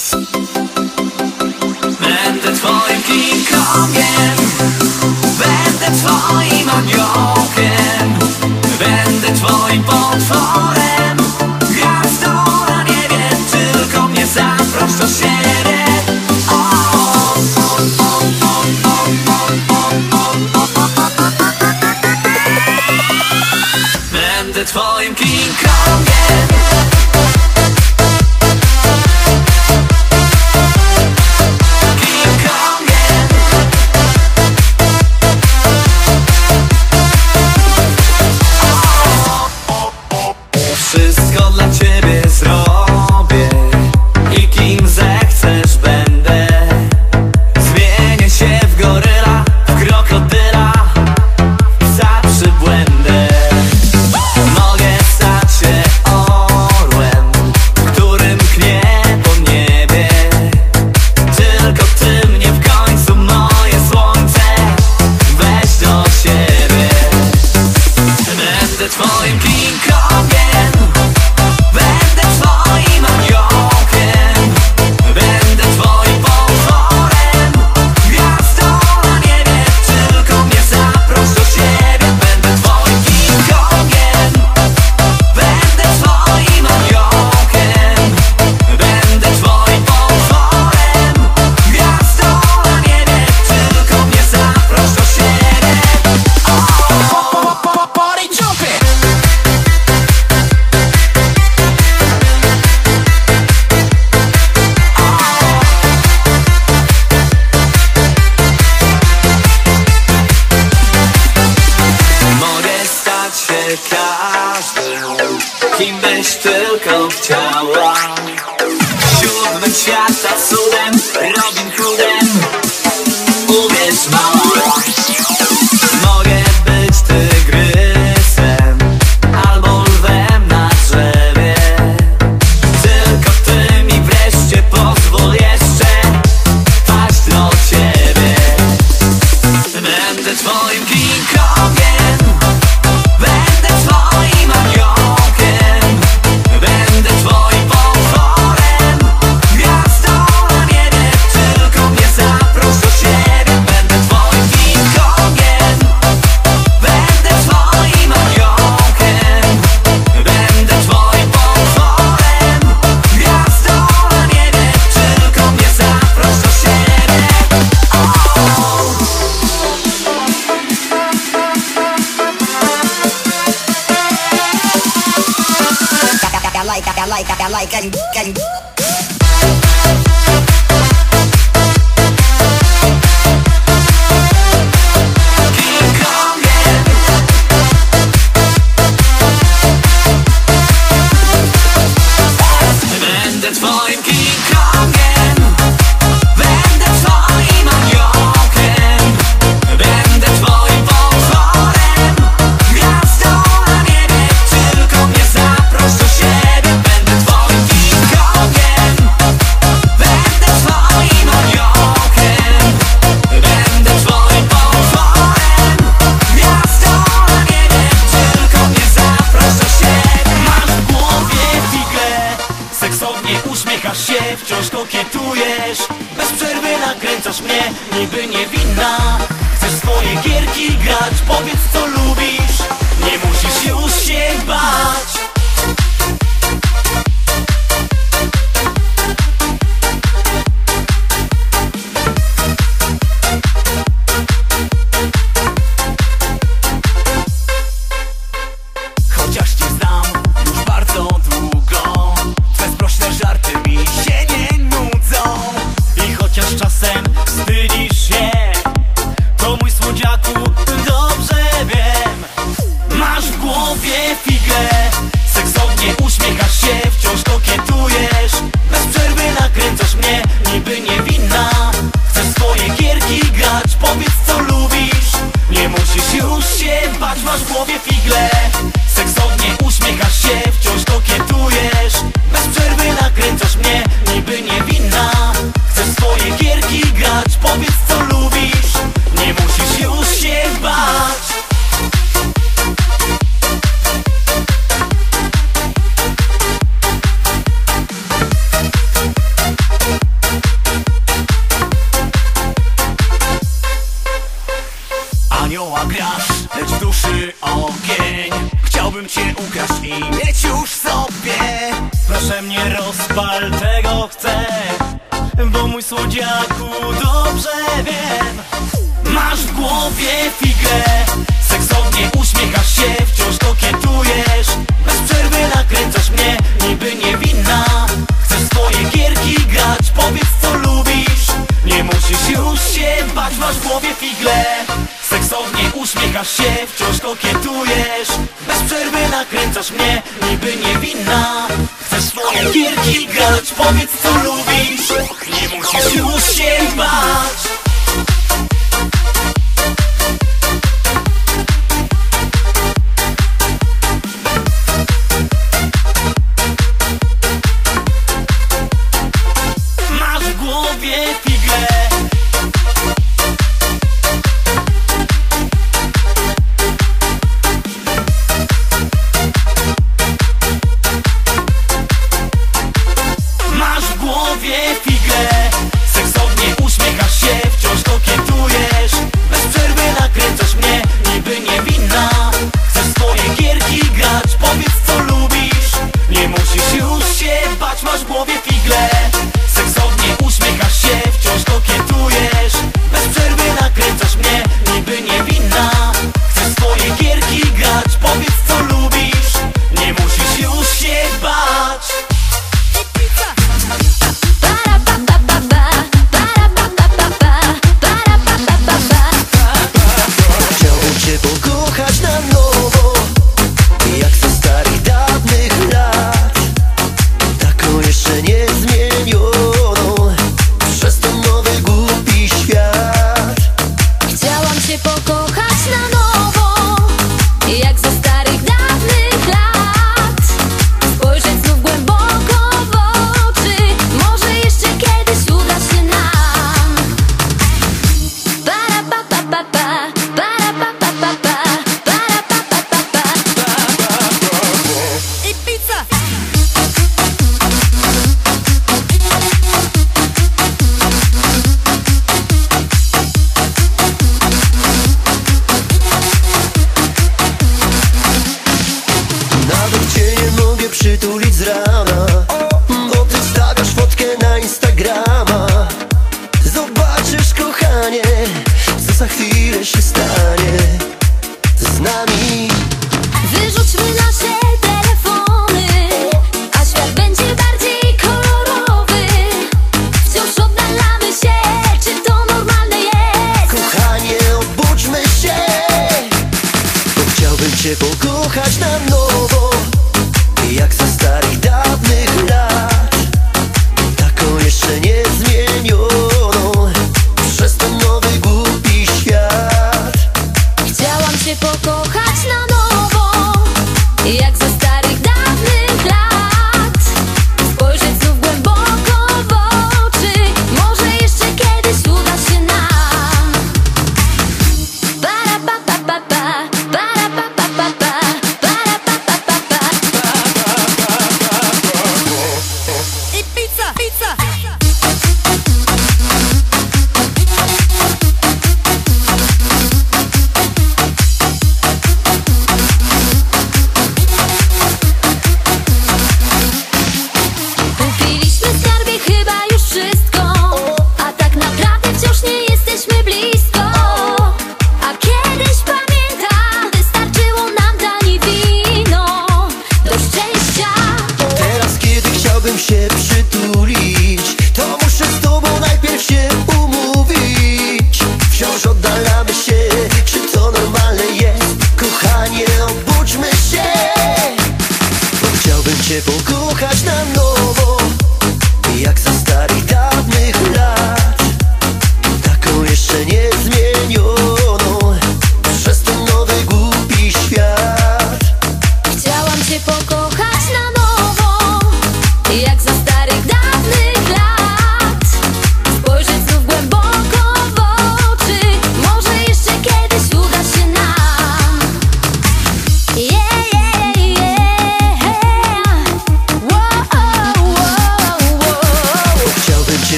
Men the var i pingkongen Men det var i manjoken Men det var Bo mój słodziaku dobrze wiem. Masz w głowie figle Seksownie uśmiechasz się, wciąż kokietujesz Bez przerwy nakręcasz mnie, niby niewinna. Chcesz swoje gierki grać, powiedz co lubisz. Nie musisz już się bać, masz w głowie figle Seksownie uśmiechasz się, wciąż kokietujesz. Bez przerwy nakręcasz mnie, niby niewinna. Chcesz swoje gierki grać, powiedz co lubisz. Nie musisz już się bać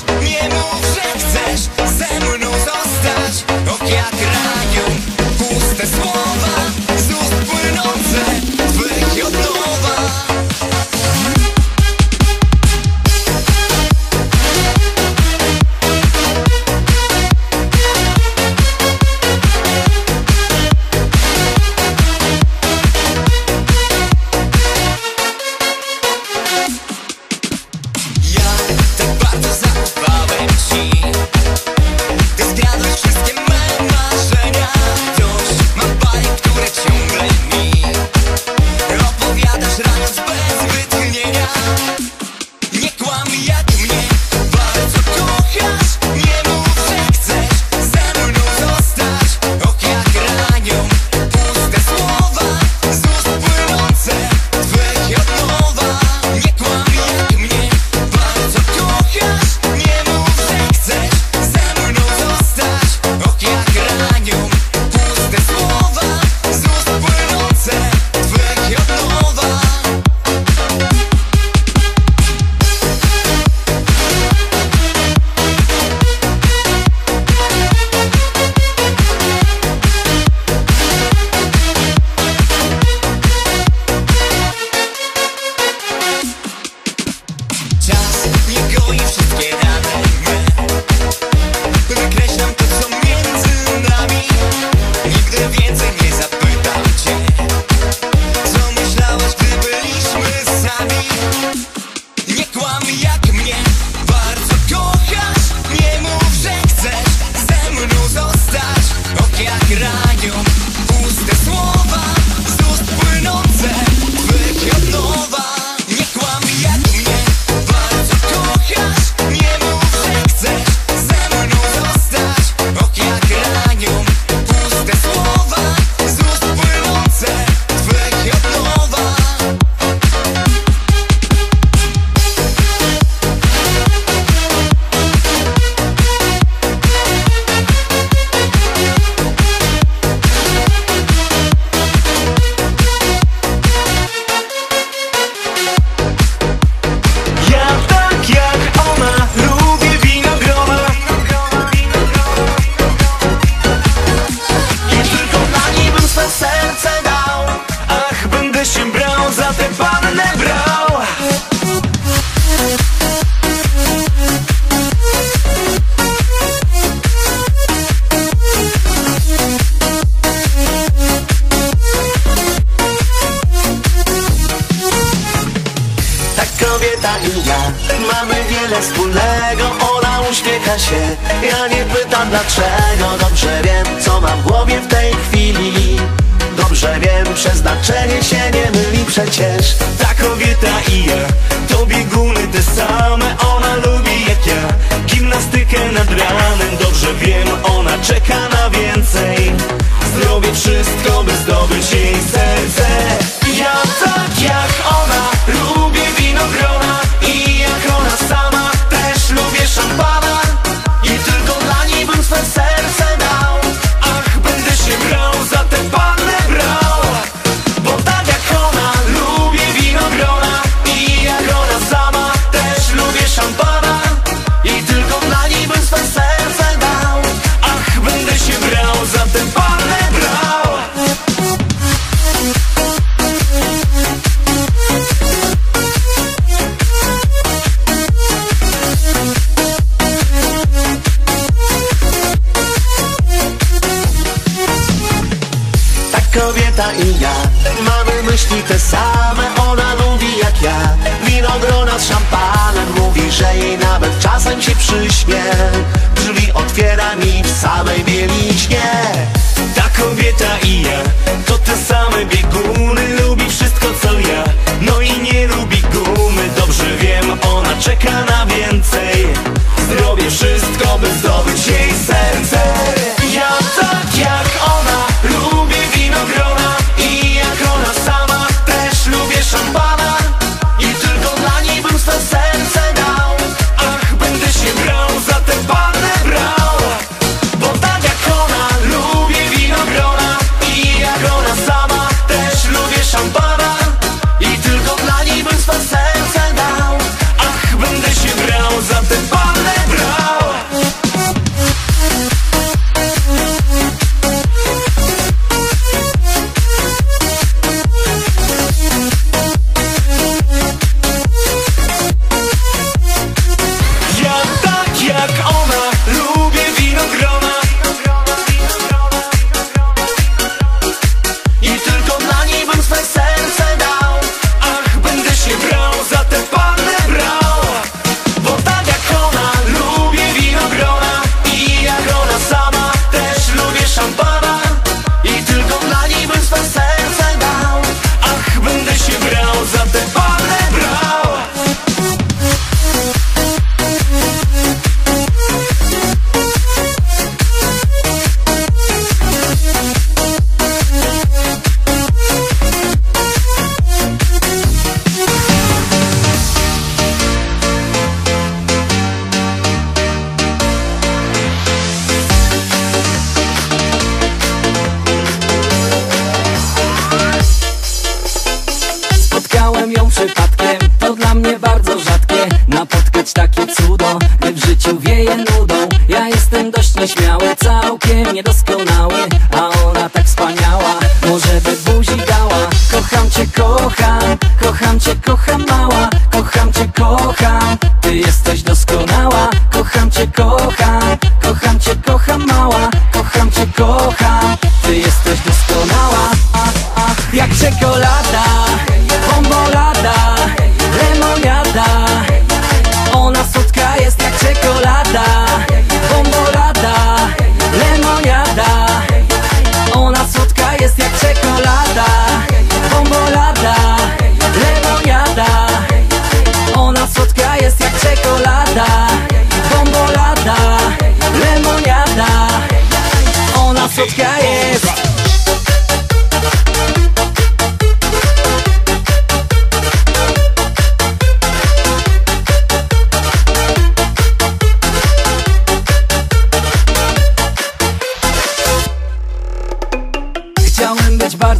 kochasz Nie mów, że chcesz myli czasem się przyśnie doskonały A ona tak wspaniała. Może by buzi dała. Kocham cię, kocham Kocham cię, kocham mała. Kocham cię, kocham Ty jesteś doskonała. Kocham cię, kocham.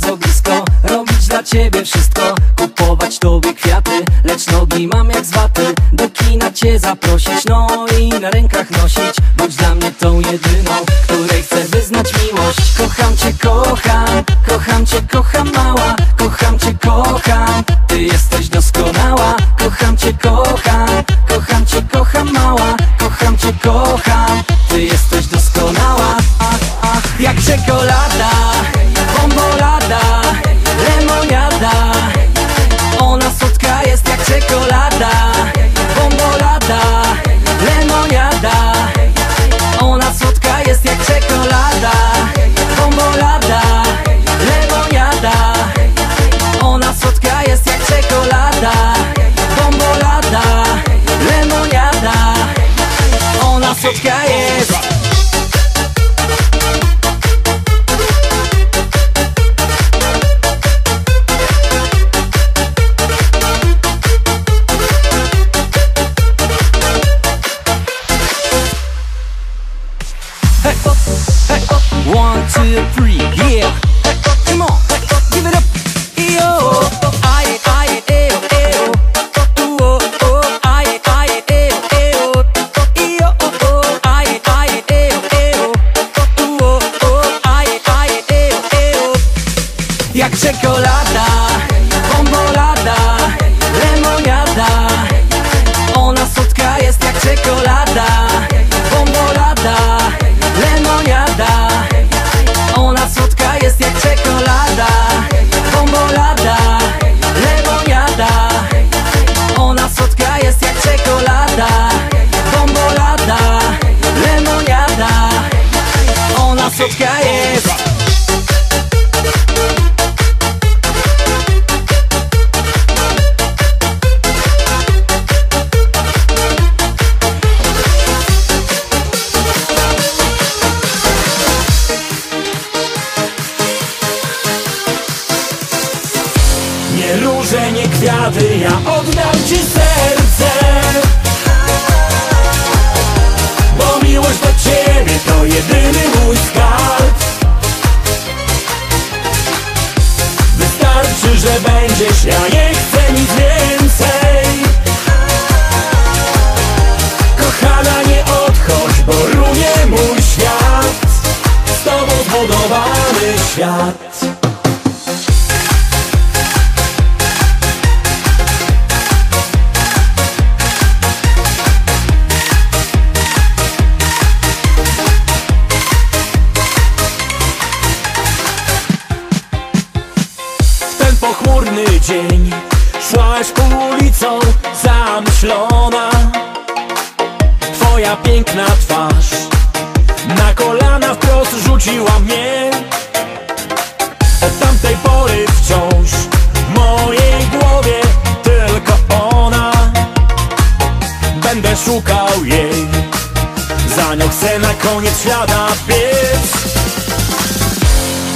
bardzo blisko. Robić dla ciebie wszystko Kupować tobie kwiaty Lecz nogi mam jak z waty Do kina cię zaprosić No i na rękach nosić. Bądź dla mnie tą jedyną Której chcę wyznać miłość. Kocham cię, kocham Kocham cię, kocham mała. Kocham cię, kocham.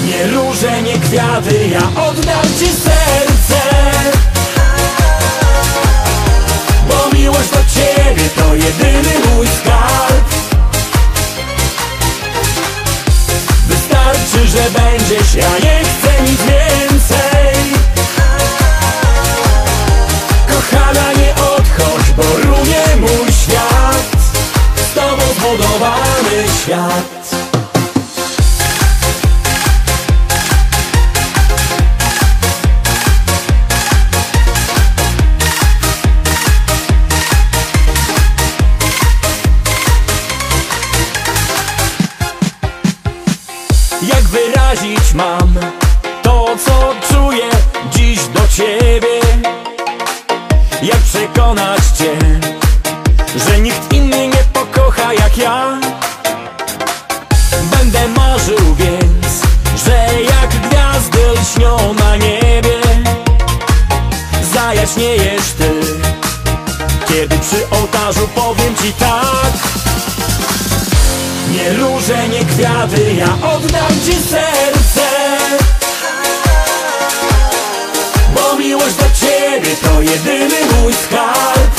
Nie róże, nie kwiaty, ja oddam ci serce. Bo miłość do ciebie to jedyny mój skarb. Wystarczy, że będziesz, ja nie chcę nic więcej. Kochana, nie odchodź, bo runie mój świat. Z tobą zbudowany świat. Jak wyrazić mam to, co czuję dziś do ciebie? Jak przekonać cię, że nikt inny nie pokocha jak ja? Będę marzył więc, że jak gwiazdy lśnią na niebie Zajaśniejesz ty, kiedy przy ołtarzu powiem ci tak nie róże, nie kwiaty, ja oddam ci serce. Bo miłość do ciebie to jedyny mój skarb.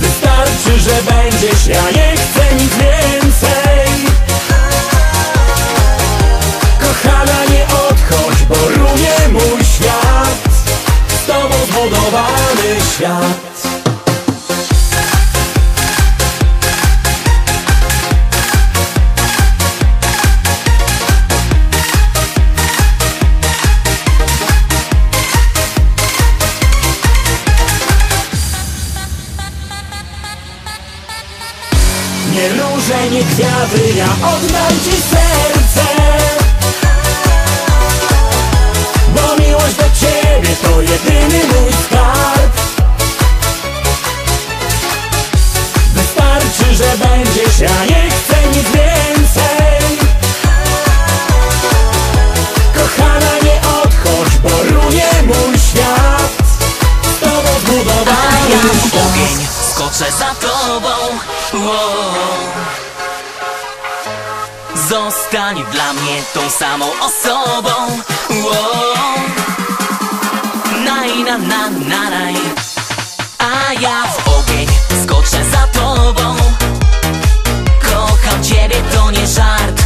Wystarczy, że będziesz, ja nie chcę nic więcej. Kochana, nie odchodź, bo runie mój świat. Z tobą zbudowany świat kwiaty, ja oddam ci serce. Bo miłość do ciebie to jedyny mój skarb. Wystarczy, że będziesz, ja nie chcę nic więcej. Kochana, nie odchodź, bo runie mój świat. Z tobą zbudowany ja ogień skoczę za tobą. Zostań dla mnie tą samą osobą Wow. Naj, na, na, na, naj. A ja w ogień skoczę za tobą Kocham ciebie, to nie żart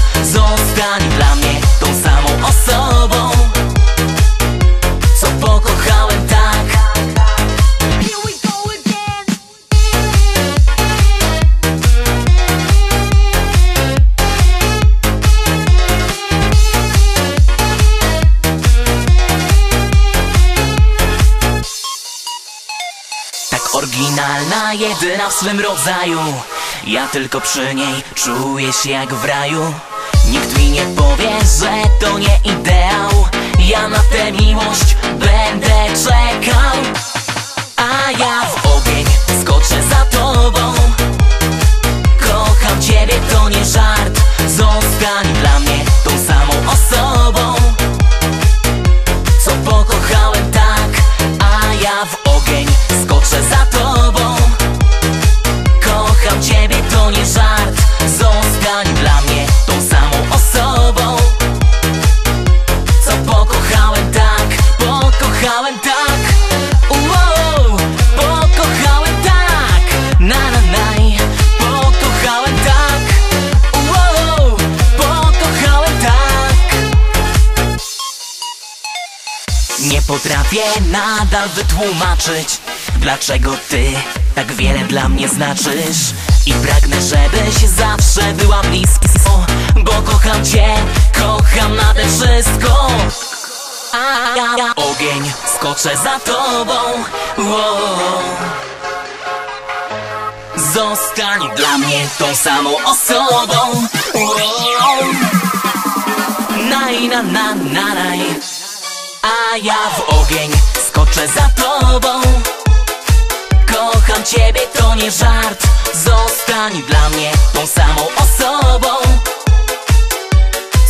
jedyna w swym rodzaju. Ja tylko przy niej czuję się jak w raju. Nikt mi nie powie, że to nie ideał. Ja na tę miłość będę czekał. A ja w ogień skoczę za tobą. Kocham ciebie, to nie żart. Zostań dla mnie tą samą osobą. Co pokochałem tak A ja w ogień skoczę za potrafię nadal wytłumaczyć Dlaczego ty tak wiele dla mnie znaczysz I pragnę, żebyś zawsze była blisko Bo kocham cię, kocham nade wszystko ogień skoczę za tobą wow. Zostań dla mnie tą samą osobą wow. Naj, na, na, na, naj. A ja w ogień skoczę za tobą. Kocham ciebie, to nie żart. Zostań dla mnie tą samą osobą.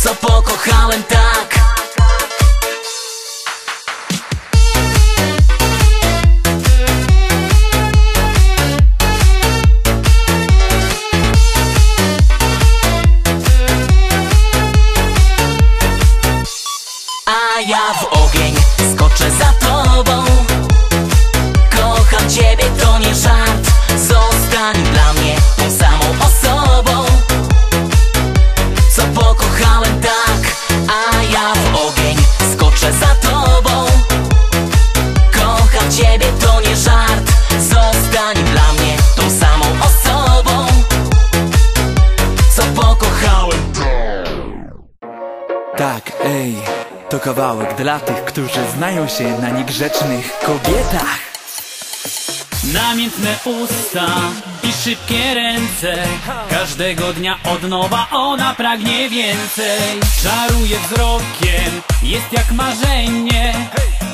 Co pokochałem tak dla tych, którzy znają się na niegrzecznych kobietach. Namiętne usta i szybkie ręce. Każdego dnia od nowa ona pragnie więcej. Czaruje wzrokiem, jest jak marzenie.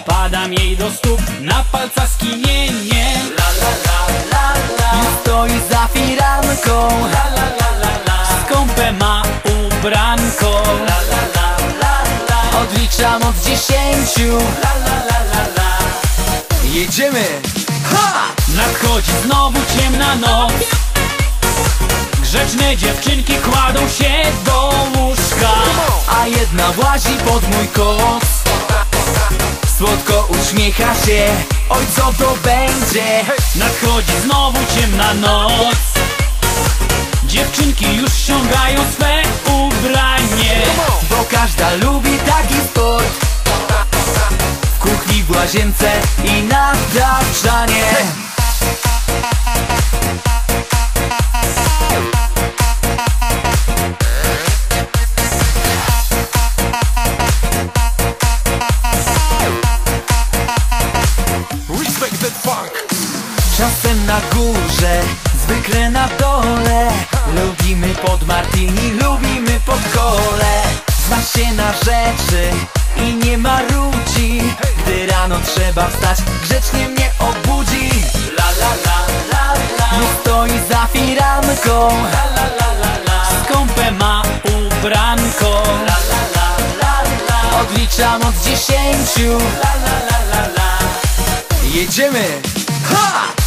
Padam jej do stóp, na palcach skinienie. La la la la la. Stoi za firanką. La la la la la. Skąpe ma ubranko Odliczam od dziesięciu. La la la la la. Jedziemy! Nadchodzi znowu ciemna noc. Grzeczne dziewczynki kładą się do łóżka A jedna włazi pod mój koc Słodko uśmiecha się Oj co to będzie? Nadchodzi znowu ciemna noc. Dziewczynki już ściągają swe ubranie Bo każda lubi taki sport. W kuchni, w łazience i na tapczanie Czasem na górze, zwykle na dole. Lubimy pod martini, lubimy pod kole Zna się na rzeczy i nie marudzi Gdy rano trzeba wstać, grzecznie mnie obudzi. La la la la la. Nie stoi za firanką. La la la la la Skąpe ma ubranko. La la la la la. Odliczam od dziesięciu. La la la la la. Jedziemy!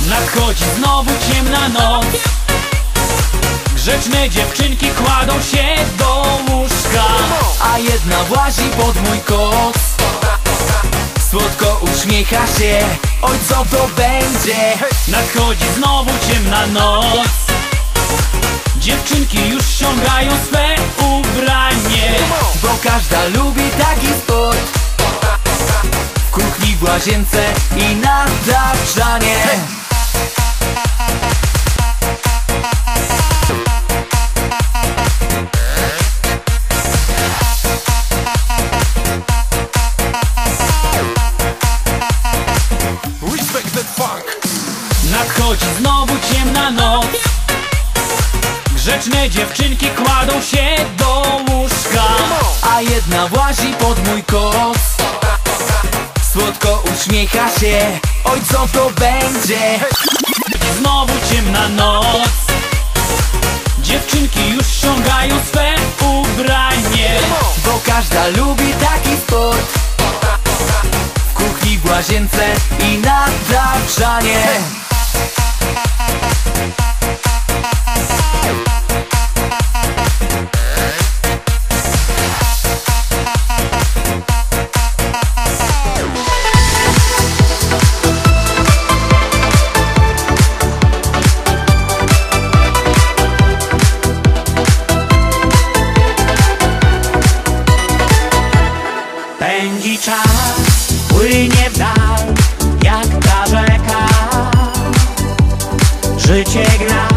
Nadchodzi znowu ciemna noc. Grzeczne dziewczynki kładą się do A jedna włazi pod mój koc. Słodko uśmiecha się Oj co to będzie? Nadchodzi znowu ciemna noc. Dziewczynki już ściągają swe ubranie Bo każda lubi taki sport. W kuchni, w łazience i na tapczanie Nadchodzi znowu ciemna noc. Grzeczne dziewczynki kładą się do łóżka A jedna włazi pod mój koc Słodko uśmiecha się Oj co to będzie? Znowu ciemna noc. Dziewczynki już ściągają swe ubranie Bo każda lubi taki sport. W kuchni, w łazience i na tapczanie Bye. Życie gra,